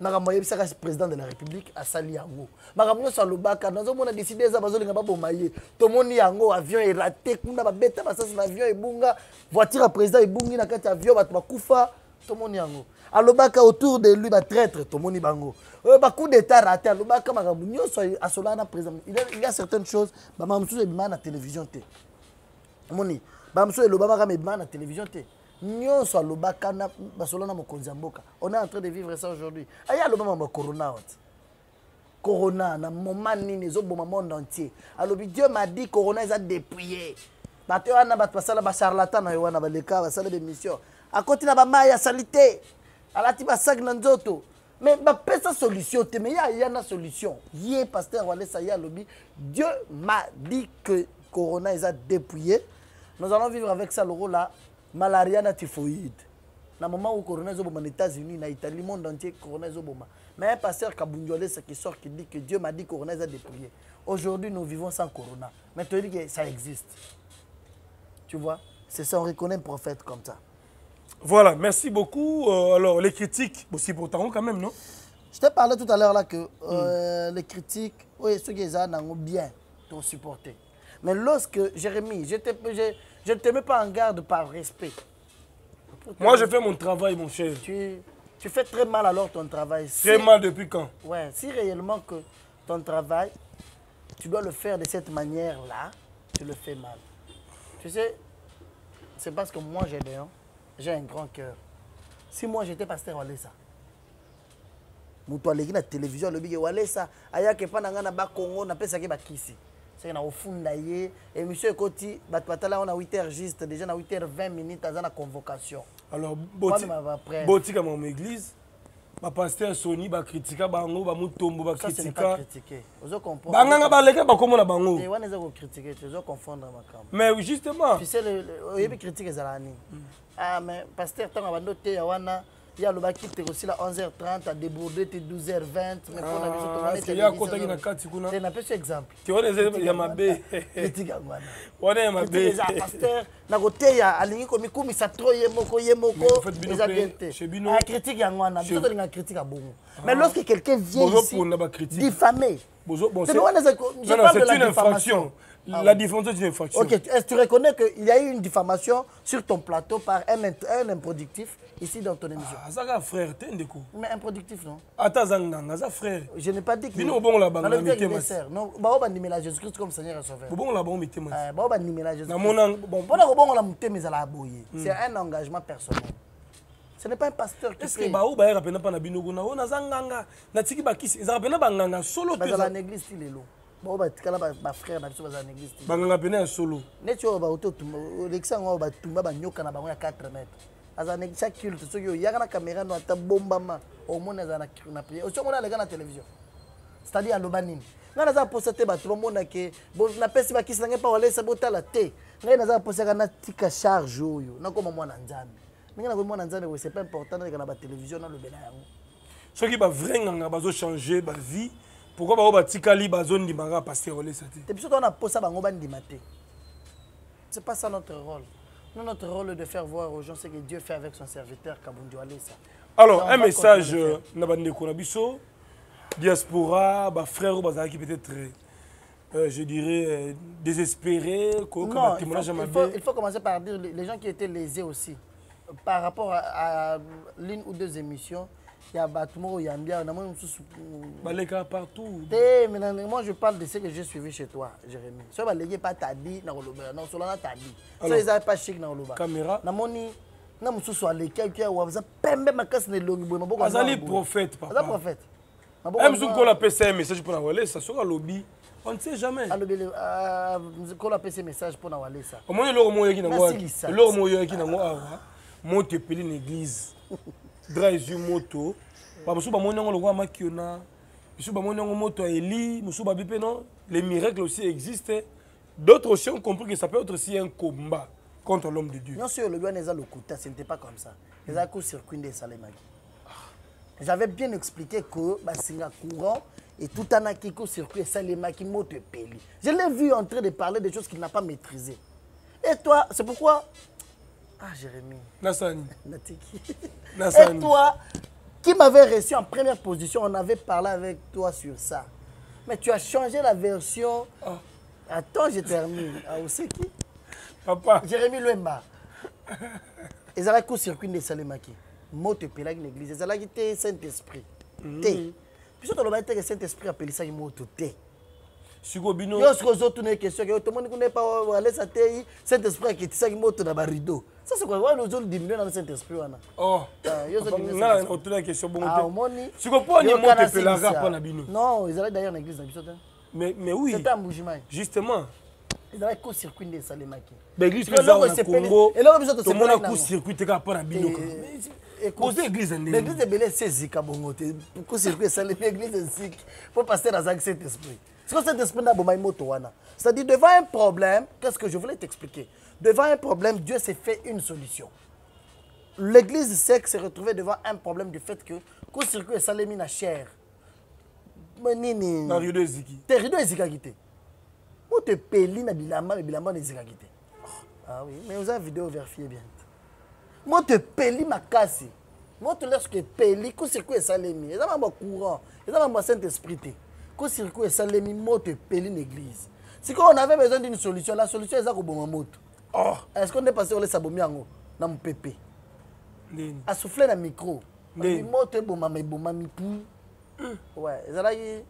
makambo ayebisaka président de la république asali yango. Makambo nyonso alobaka nazomona décide eza bazolinga baboma ye. Tomoni yango avion erate kuna babeta basasi na avion ebunga voiture ya président ebungi na kati avion bato bakufa tomoni yango. Alobaka autour de lui batraître tomoni bango. Oyo bacoup d'état rate alobaka makambo nyonso asolaka na président. Il y a- certaines choses bamaka mosusu ebimaka na télévision te. Omoni bamosusu elobamaka ma ebimaka na télévision te nyonso alobaka na basola on est en train de vivre ça aujourd'hui. Aye aloba mambo ya corona corona na moment nini monde entier. Alobi dieu m'a dit corona eza dépouillé. Bato wana bato basala bacharlatan na yo wana baleka basala bémission akoti na bamai asali te alati basaki na nzoto. Mais bapesa solution te mais aya na solution. Walesa dieu m'a dit que corona eza dépouillé. Nous allons vivre avec ça malaria na typhoïde na moment où corona ezoboma na états-unis na italie monde entier corona ezoboma. Mais un pasteur kabundu alesa qui sort qui dit que dieu m'a dit corona eza dépouillé. Aujourd'hui nous vivons sans corona. Mais tu dis que ça existe. Tu vois? C'est ça on reconnaît un prophète comme ça. Voilà, merci beaucoup. Euh, alors, les critiques, aussi pour Taron quand même, non? Je t'ai parlé tout à l'heure là que euh, les critiques, oui, ceux qui ont bien t'ont supporté. Mais lorsque Jérémie, te, je, ne te mets pas en garde par respect. Moi, je fais mon travail, mon cher. tu, tu fais très mal alors ton travail. Si- Très mal depuis quand? Ouais, si réellement que ton travail, tu dois le faire de cette manière-là, tu le fais mal. Tu sais, c'est parce que moi, j'ai des- j'ai un grand cœur. Si moi, j'étais pasteur Walesa, moto aleki na télévision alobi ke walesa ayaki epa na ngai na bakongo napesaki bakisi soki na kofunda ye. Émission ekoti bato batala yango na 8 heures juste déjà na 8 heures 20 minutes aza na convocation. Alors, botika mon église, ma pasteur Sony, ba critica bango, ba mutombo, ba ça ce n'est pas critica. critiqué ozo comprendre. Banganga baleka Eh, bango. makambo Mais justement, oyebi critique ezalaka nini? Ah mais pasteur ntango abandi oteya wana ye alobaki te kosila 11h30 adéborde te 12h20 mais mpona biso Ah, tomoni parce que te ye akotaki na kati kuna. te napesi exemple. Ya mabe. yango wana wana ya mabe. eza pasteur. Na koteya alingi komikumisa tro ye moko ye eza bien te Ah, critique yango wana biso tolinga critique ya bongo mais lorsque quelqu'un vient ici loin des éco- je parle de la diffamation. Ah La oui. diffamation, c'est une infraction. Ok, tu- est-ce que tu reconnais qu'il y a eu une diffamation sur ton plateau par un, un improductif ici dans ton émission? Azaka frère te ndeko Mais improductif, non? Ata aza nganga aza frère Je n'ai pas dit que. Bino obongola bango Nalobi na te qu'il mitema. est sœur. Non, bao bandimela Jésus-Christ comme Seigneur et Sauveur. bango mitema Eh, bao bandimela Jésus-Christ. bon mpona kobongola motema ezala boye c'est un engagement personnel ce n'est pas un pasteur qui est ce que baoyo bayaka mpena mpa na bino kuna oyo naza nganga natiki bakisi ezaka mpena banganga solo te bazala eza- na église ti lelo bao batikala ba- bafrère na biso bazala na église. Ti banganga ya solo. Neti oyo bauti olekisa yango oyo batumba banyoka na bango ya 4 mètre azala na église ya culte soki oyaka na caméra no ata bombama. Omoni azala na- na prière osi omoni aleka na télévision. C'est-à-dire aloba nini ngai naza posa te bato bamonake napesi bakisi na ngai mpa walesa botala te ngai naza posaka natika charge oyo nakoma mwana nzambe ndenge nakomi mwana nzambe boye c'est pas important naleka na batelevizio nalobela yango soki bavrai nganga bazochange bavie pourkui baoyo batikali bazondimaka paster olesa te te biso towana posa bango bandima te? C'est pas ça notre rôle. Nous notre rôle est de faire voir aux gens ce que Dieu fait avec son serviteur Kabundi Walesa alors un message na bandeko na biso. Diaspora bafrère oyo bazalaki peut-être euh, je dirais euh, désespéré koyoka Non, il faut, il, faut, il faut commencer par dire les les gens qui étaient lésés aussi. Par rapport à, à l'une ou deux émissions, il y a Batmo, il y a Mbia, il y a même sous- baleka partout Té, mais moi je parle de ce que j'ai suivi chez toi, Jérémy. So ba légé pas tabi na koloba, non solo na tabi. So avaient pas chic na koloba. caméra. Na moni na mususu aleka ki wa za pembe makasi na longi boy maboko. azali prophète Aza papa prophète. Maboko m soki kola apesa ye message mpona walesa soki alobi on ne sait jamais alobele ah kola pese message pour na walesa. omoni eloko mo oyoki nango eloko mo oyoki nango awa moto epeli na église dra ezwi moto. Bamosusu bamoni yango lokola makiona misusu bamoni yango moto ya eli mosusu babi mpe non les miracles aussi existent. D'autres aussi ont compris que ça peut être aussi un combat contre l'homme de dieu. Nyonso oyo olobi wana eza lokuta ce n'était pas comme ça. Eza coup circuit nde esalemaki j'avais bien expliqué que basinga courant etutanaki coup circuit esalemaki moto je l'ai vu en train de parler des choses qu'il n'a pas maîtrisé et toi c'est pourquoi ah jérémie nasani natiki. Nasani et toi qui m'avait reçu en première position on avait parlé avec toi sur ça. Mais tu as changé la version. Ah. attends je termine. Ah, c'est qui? Papa. Jérémi lwemba. Ezalaki coup circuit nde esalemaki. Moto epelaki na église ezalaki te saint esprit te biso tolobaki teke saint esprit apelisaki moto te sikoyo bino. Yo soki ozotuna ye question ke tomoni kuna epa alesa te saint esprit aketisaki moto na barideau ça c'est quoi? Wana ozodimine na saint esprit wana? Oh. Ah, otuna question bongo Ah, sikoyo mpo Yo moto epelaka mpo na bino. Non ezalaki d'ailleurs na église na biso te mais mais oui. Justement. Ezalaki coup circuit nde esalemaki baeglise mpe eza na congo tomona coup circuit te kaka mpo na bino. Poser église ndenge l'église ebele esi ezika bongo te coup circuit esalemi église eziki mpo paster azalaki saint esprit siko saint esprit moto c'est-à-dire devant un problème qu'est-ce que je voulais t'expliquer? Devant un problème dieu s'est fait une solution. L'église sec s'est retrouvée devant un problème du fait que coup circuit chair Me nini na rido eziki te rido ezikaki te moto epeli na bilamba me bilamba wana ezikaki te ah oui mais oza video vérifie bien te lorsque eza courant. Eza ya saint te kusirku esalemi moto epeli na église sikoyo on avait besoin d'une solution la solution eza koboma moto oh est ce qu'on est passé olesa bomi yango na mopepe asouffle na micro moto ebomama ebomami pu ouais ezalaki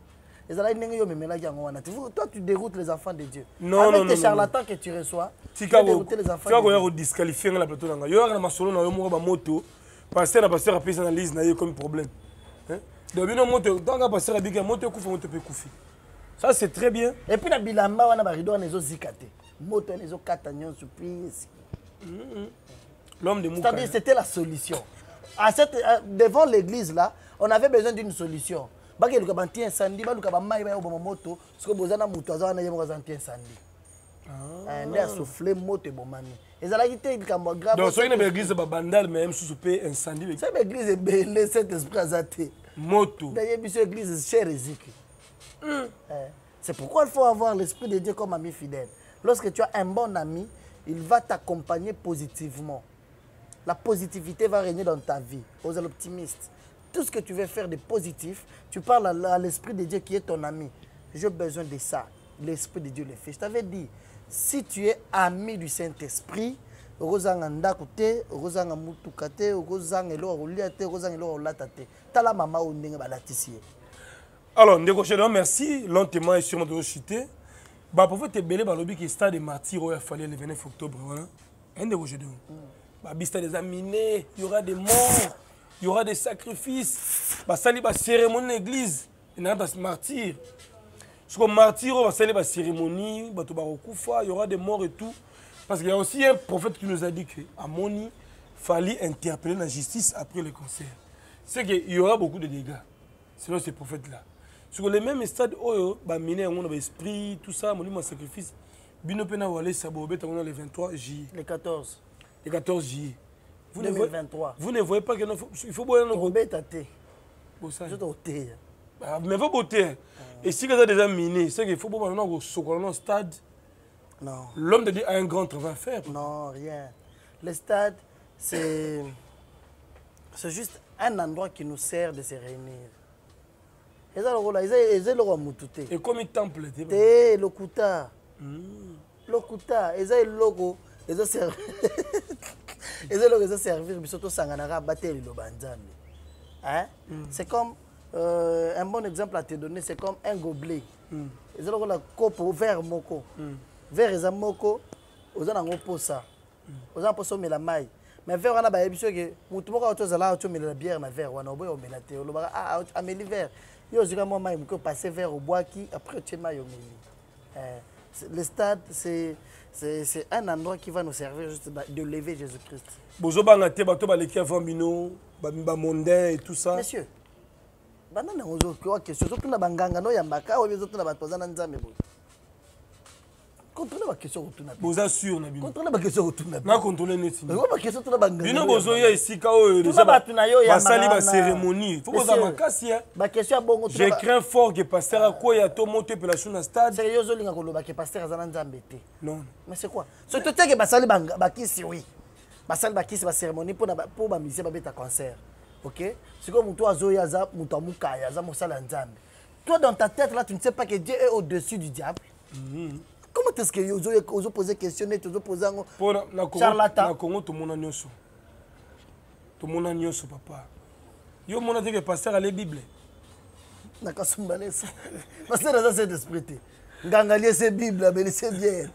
ezalaki ndenge yo omemelaki yango wana toi tu déroutes les enfants de dieu Non, avec non, tes charlatans que tu reçois tu tika vas dérouter les enfants tika de koya Dieu. kodisqualifie nga na plateau na ngai yo yaka na masolo na yo moko bamoto paster na paster apesa na lise na ye comme problème Hein? Donc bino moto ntanga paster abiki moto ekufa moto mpe ekufi ça c'est très bien. Et puis na bilamba wana barido wana ezozika te. Moto wana ezokata nyonso esiki l'homme de c'est-à-dire mukaya c'était la solution. À cette, à- devant l'église là on avait besoin d'une solution. Bakeluka banti incendie baluka bamai baya oboma moto soki boza na moto aza wana ye moko aza nti incendie Eh, nde asouffle moto ebomami. Ezalaki te likambo ya grave donc soki na baeglise babandale me mosusu mpe incendie baeglise ebele saint esprit aza te moto. Ndaye biso église eziki Eh, c'est pourquoi il faut avoir l'esprit de dieu comme ami fidèle. Lorsque tu as un bon ami il va t'accompagner positivement. La positivité va régner dans ta vie. Aux l'optimiste tout ce que tu veux faire de positif tu parles à, à l'esprit de dieu qui est ton ami. J'ai besoin de ça. L'esprit de dieu le fait. Je t'avais dit si tu es ami du saint-esprit okozanga ndako te okozanga mutuka te okozanga eloko ya kolia te okozanga eloko ya kolata te. Tala mama oyo ndenge balatisi ye. Alors ndeko merci. Lentement et sûrement tozochite baprofete ebele balobi ke stade martyr oyo afali le 29 octobre wana e ndeko chedon babi stade eza mine y aura des morts y aura des sacrifices. Basali bacérémonie na église enakata martyr. Siko martyr oyo basali bacérémonie bato bakokufa y aura des morts et tout Parce qu'il y a aussi un prophète qui nous a dit que à Moni, fallait interpeller la justice après le concert. C'est qu'il y aura beaucoup de dégâts, selon ces prophètes-là. Sur les mêmes stades, oh, bah, miné, on a esprit, tout ça, mon mon sacrifice. Bino Pena Wale Sabobet, on a le 23 juillet. Le 14. Le 14 juillet. Vous 2023. Ne voyez, vous ne voyez pas que non, il faut boire notre. Robert Tate. Bon, ça. Je t'ai Mais faut botter. Et si vous avez déjà miné, c'est qu'il faut boire notre stade. Non. L'homme de dieu a un grand travail à faire. Non, rien. Le stade, c'est c'est juste un endroit qui nous sert de se réunir. eza eza eza eloko ya motu te et comme temple te te lokuta lokuta eza eloko eza eloko ezoservir biso tosanganaka batela liloba ya nzambe Hein? c'est comme euh, un bon exemple à te donner c'est comme un gobelet. Eza lokola kopo verre moko verre eza moko oza nango posa oza na posa omela mai mais verre wana bayebi so ke motu moko omelela bière na verre wana oboya omela te. Olobaka ah, ameli verre. Yo ozwika mwa mai moke opase verre obwaki après otie mai omeli. Eh, le stade, c'est un endroit qui va nous servir juste de lever Jésus-Christ. bozobanga te bato baleki avant bino bamondain et tout ça. Messieurs, banda nango ozokewa question ozotuna banganga noyambaka oyo ozotuna bato baza na nzambe boye controle bakestion kotuna boza sur na bino controle bakestion kotuna na controle neti oyo bakestion tuna banganga bino bozoya esika oyo ba- bato na yo ya basali bacérémonie fo kozala Monsieur, makasi ya bakestion ya bongo je ba- crains fort que paster akwea to moto epelation na stade. Seke yo ozolinga koloba ke paster aza na nzambe te. Non. Mais c'est quoi? Soki totiake basali banga- bakisi oui. Basali bakisi bacérémonie mpo bamisie babeta concert. Ok? Sikoyo motu azoya aza moto amukaya aza mosala ya nzambe. Toi dans ta tête là tu ne sais pas que dieu est au-dessus du diable comment est ce que yo ozo- ozopose question neti ozopose yango? Mpo na- na Congo- Charlatan. na congo tomona nyonso. Tomona nyonso papa. Yo mona te ke paster ale bible. Na kasumbalesa paster aza saint esprit te. Nganga liese bible abelise biere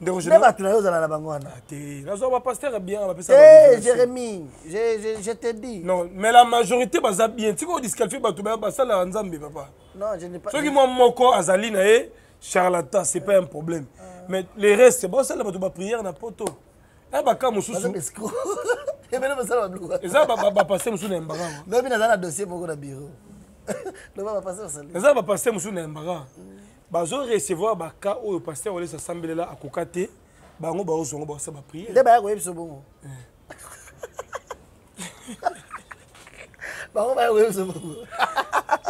ndeko nde bato na yo ozala na bango wana. Te nazwa bapaster bien bapesa te ba- jérémie je, je, je te dis non mais la majorité baza bien. Tika odisqualifie bato baya basalaka nzambe papa. Non je n'ai pas soki mwa moko azali na ye charlatan c'est pas un problème. Mais le reste basala bato baprière na poto. Na baka baza mosusu. Besco ebele basala babiloko eza bapaster mosusu na yambaka lobi naza na dossier moko na bureau. Bapase eza bapaster mosusu na yambaka bazorecevoir baka oyo paster olesa asambela akoka te bango baozwa yango baosa baprière nde baya koyebi biso bongo bango baya koyebi biso bongo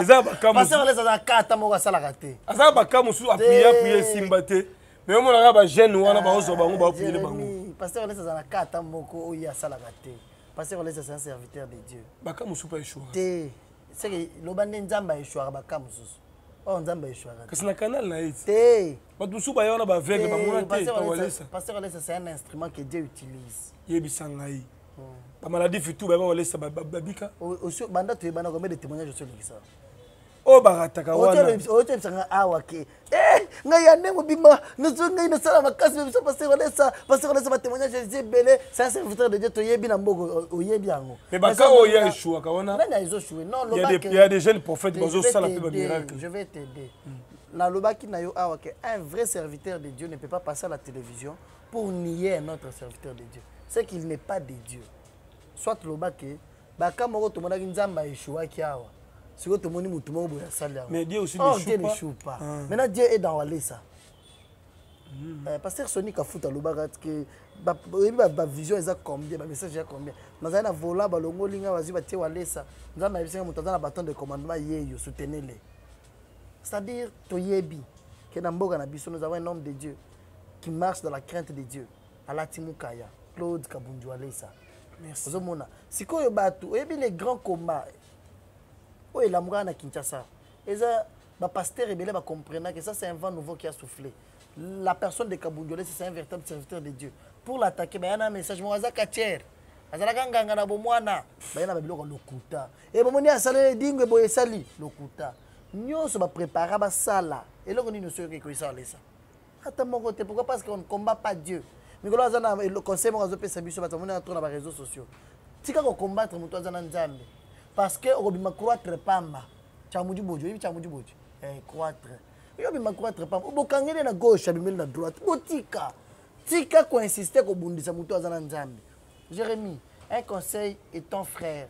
eza baka paster mosusu balesa aza kata moko asalaka te. Aza baka mosusu aprie aprie esimba te. Mais omonaka bagene wana baozwa bango baopriere bango. Paster balesa aza na kata moko oyo asalaka te. Paster balesa aza un serviteur de dieu. Baka mosusu pa eshora te. Seke loba nde nzambe aeshwaka baka mosusu oyo nzambe aeshwaka kasi na canal na ye. Te. Bato mosusu baya wana baveugle bamona te paster balesa c'est un instrument que dieu utilise. Yebisa ngai bamaladi fitu baya bawalesa babika banda toyebana combien de témoignage osolekisa oyo barataka wana oyebisanga awa ke. "Eh, ngai ya ndenge obima nazo ngai nasala makasi na biso paster olesa paster olesa batémoignage eza ebele c'est un serviteur de dieu toyebi na mboka o- oyebi yango. Me baka oyo ya eshuwaka wana. nani aezoshue non Il y a lobaki- des- il y a des jeunes prophètes bazosala mpe bamiracle je vais t'aider. Nalobaki na yo awa ke un vrai serviteur de dieu ne peut pas passer à la télévision pour nier un autre serviteur de dieu. C'est qu'il n'est pas de dieu soit loba ke baka moko tomonaki nzambe aeshuwaki awa. Sikoyo tomoni motu moko boye asali yango Mais Dieu aussi Oh, ne Dieu choue ne pas. Ah. Maintenant, Dieu est dans Walesa. Euh, pasteur Sonic a foutu à l'obaka que ba oyebi ba ba vision eza combien ba message eza combien. Nazali na vola balongoli nga bazwi batie walesa. Nzambe ayebisanga moto aza na baton de commandement yeyo soutenele c'est-à-dire toyebi ke na mboka na biso nous avons un homme de dieu qui marche dans la crainte de dieu. Alati mukaya. Claude kabundu walesa ozomona. Sikoyo les grands combats oyo elamukaka na kinshasa eza bapaster ebele bacomprenaka ça c'est un vent nouveau qui a soufflé. La personne de kabundiole c'est un véritable serviteur de dieu. Pour l'attaquer baya na message moko aza katiere azalaka nganga na bomwana. Baya na babiloko lokuta. E bomoni asaleli dingo boye esali. Lokuta. Nyonso baprépara basala eloko nini ekoyisalesa ata moko te pourquoi? Parce qu'on ne combat pas dieu mikolo conseil moko sociaux. Tika parce que okobima croître pamba. Camudi boji oyebi camudi boji oyobima croître na gauche na droite. Tika un conseil et ton frère.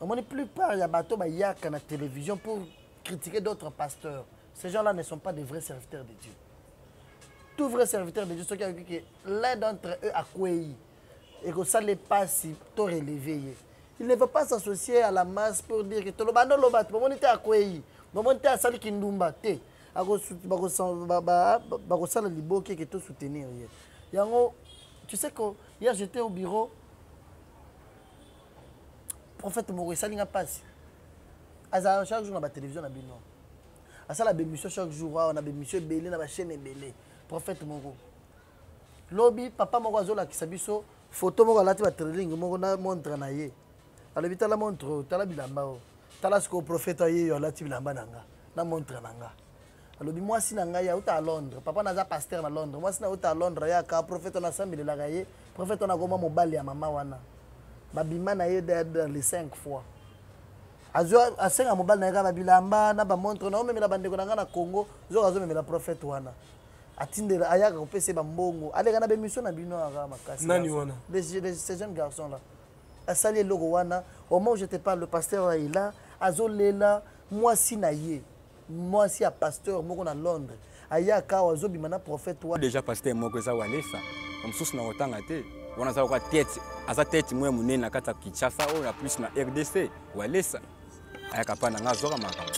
Omoni plupart ya bato bayaka na télévision pour critiquer d'autres pasteurs. Ces gens là ne sont pas des vrais serviteurs de dieu tout vrai serviteur de dieu ayoki ke l'un d'entre eux akwei ekosala epasi to releve ye il ne veut pas s'associer à la masse pour dire ke toloba noloba te bomoni te akwei bomoni te asali kindumba te Akosu- bakosa- ba- ba- ba- bakosala liboki eke to soutenir ye. Yango tu sais que hier j'étais au bureau. Prophète moko esalinga mpasi azala chaque jour na batélévision na bino asala bémission chaque jour awa na bémission ebele na bachaîne ebele prophète moko. Lobi papa moko azolakisa biso foto moko alati batrailing moko na montre na ye. Alobi tala montre oyo tala bilamba oyo. Tala sikoyo prophète ayeyo alati bilamba na nga na montre na nga. Alobi mwasi na ngai auta londres. Papa naza paster na londres. Mwasi na auta londres ayaka prophète wana asambelelaka ye. Prophète wana akoma mobali ya mama wana. Babima na ye da- dans les cinq fois. Azwa asenga mobali na ye kaka babilamba na bamontre na omemela bandeko na ngai na congo zoka azomemela prophète wana atindela ayaka kopesa ye bambongo. Aleka na bemission na bino aka makasi. Nani garçon. wana? Ces jeunes garçons là. Asali eloko wana. Au moment où je te parle le pasteur est là azolela mwasi na ye. Mwasi ya pasteur moko na londres. Ayaka awa azobima na prophète wana déjà paster moko eza walesa. Mosusu na kotanga te. Wana aza lokwa tete aza tete moko ya monene na kati ya kinshasa oyo na plus na rdc walesa. Ayaka mpa na nga azoka makambo